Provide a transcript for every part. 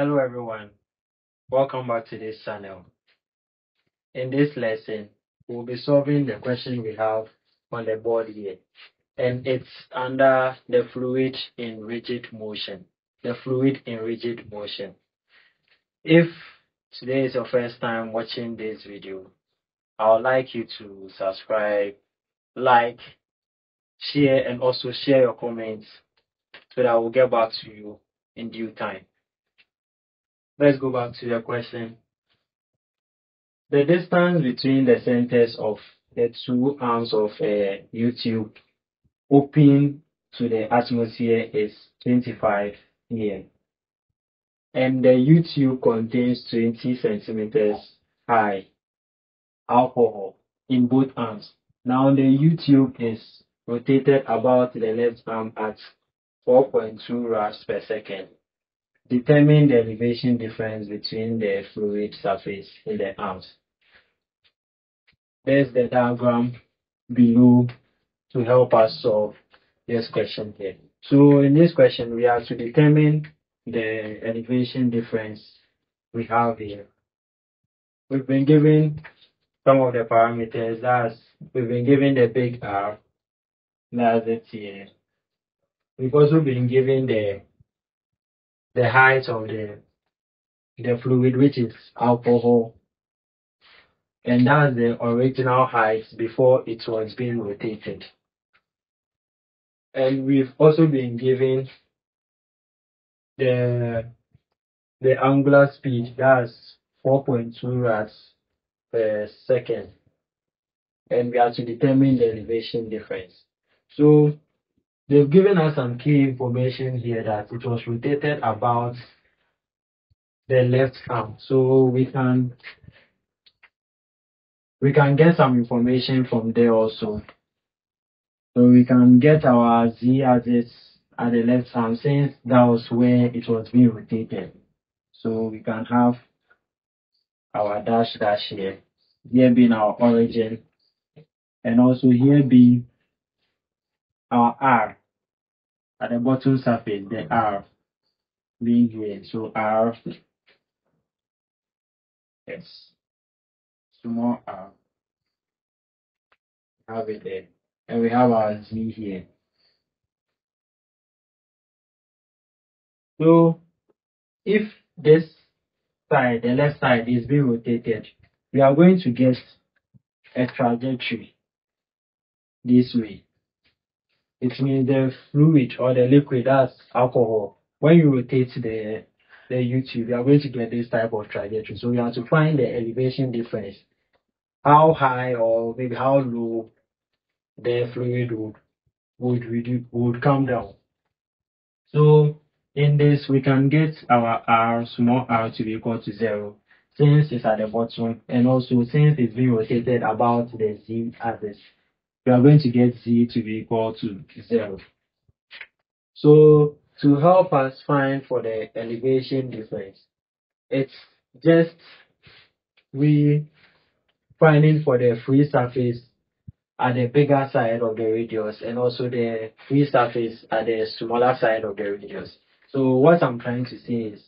Hello everyone, welcome back to this channel. In this lesson, we'll be solving the question we have on the board here and it's under the fluid in rigid motion. The fluid in rigid motion. If today is your first time watching this video, I would like you to subscribe, like, share and also share your comments so that I will get back to you in due time. Let's go back to your question. The distance between the centers of the two arms of uh, a U-tube open to the atmosphere is 25 here. And the U-tube contains 20 centimeters high alcohol in both arms. Now the U-tube is rotated about the left arm at 4.2 rad per second. Determine the elevation difference between the fluid surface in the arms. There's the diagram below to help us solve this question here. So in this question, we have to determine the elevation difference we have here. We've been given some of the parameters. That's we've been given the big R. That's it here. We've also been given the the height of the the fluid, which is alcohol, and that's the original height before it was being rotated. And we've also been given the the angular speed, that's 4.2 rads per second. And we have to determine the elevation difference. So they've given us some key information here that it was rotated about the left arm. So we can we can get some information from there also. So we can get our z axis at the left hand since that was where it was being rotated. So we can have our dash dash here, here being our origin, and also here being our R at the bottom surface, the mm-hmm. R being here. So R, yes, small r, have it there. And we have our Z here. So if this side, the left side is being rotated, we are going to get a trajectory this way. It means the fluid or the liquid, that's alcohol. When you rotate the the U-tube, you are going to get this type of trajectory. So you have to find the elevation difference. How high or maybe how low the fluid would would reduce, would come down. So in this, we can get our r small r to be equal to zero since it's at the bottom, and also since it's being rotated about the z axis we are going to get z to be equal to 0. So to help us find for the elevation difference, it's just we finding for the free surface at the bigger side of the radius and also the free surface at the smaller side of the radius. So what I'm trying to say is,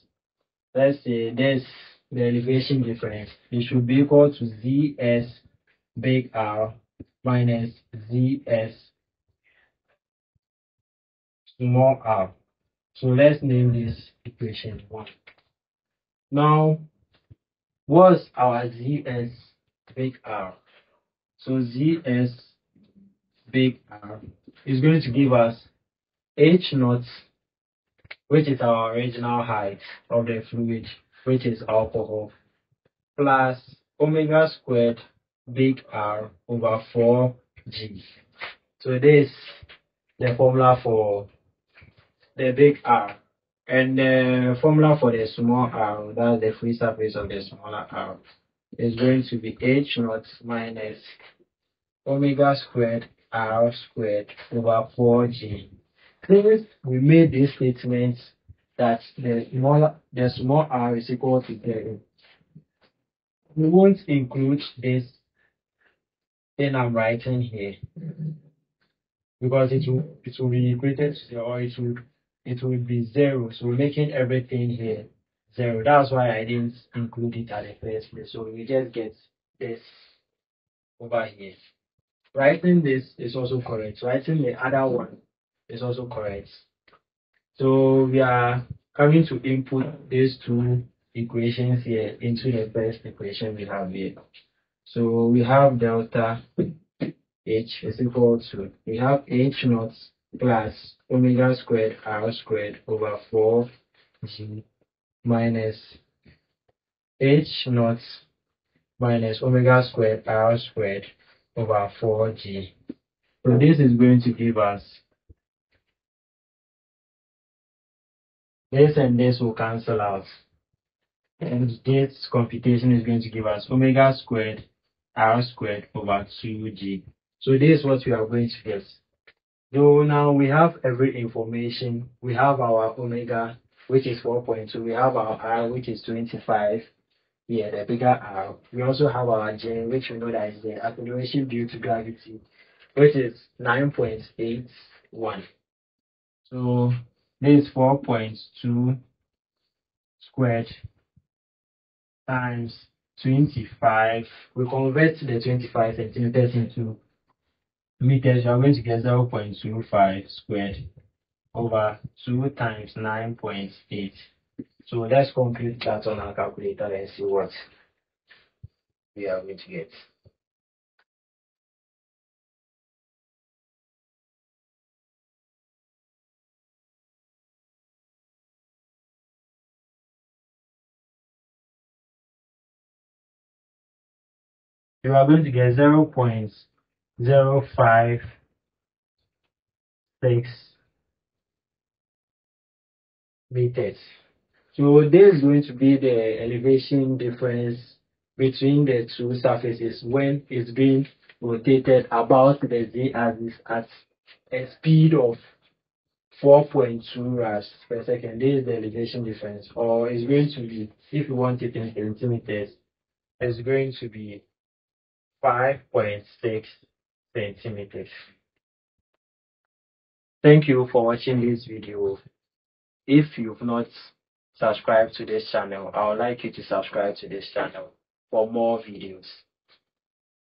let's say there's the elevation difference. It should be equal to Zs big R minus zs small r. So let's name this equation 1. Now, what's our zs big R? So zs big R is going to give us h naught, which is our original height of the fluid, which is alcohol, plus omega squared big R over 4G. So this is the formula for the big R. And the formula for the small r, that's the free surface of the smaller r, is going to be h naught minus omega squared r squared over 4g. Since we made this statement that the small, the small r is equal to 0, we won't include this then I'm writing here because it will it will be equated to or it will it will be zero. So we're making everything here 0. That's why I didn't include it at the first place. So we just get this over here. Writing this is also correct. Writing the other one is also correct. So we are coming to input these two equations here into the first equation we have here. So we have delta H is equal to, we have H naught plus omega squared R squared over 4 G minus H naught minus omega squared R squared over 4G. So this is going to give us this and this will cancel out. And this computation is going to give us omega squared r squared over 2g. So this is what we are going to get. So now we have every information. We have our omega, which is 4.2. We have our r, which is 25. Yeah, the bigger r. We also have our j, which we know that is the acceleration due to gravity, which is 9.81. So this is 4.2 squared times 25. We convert the 25 centimeters into meters. You are going to get 0.25 squared over 2 times 9.8. So let's compute that on our calculator and see what we are going to get. You are going to get 0 0.056 meters. So this is going to be the elevation difference between the two surfaces when it's being rotated about the z-axis at a speed of 4.2 rad per second. This is the elevation difference. Or it's going to be, if you want it in centimeters, it's going to be 5.6 centimeters. Thank you for watching this video. If you've not subscribed to this channel, I would like you to subscribe to this channel for more videos.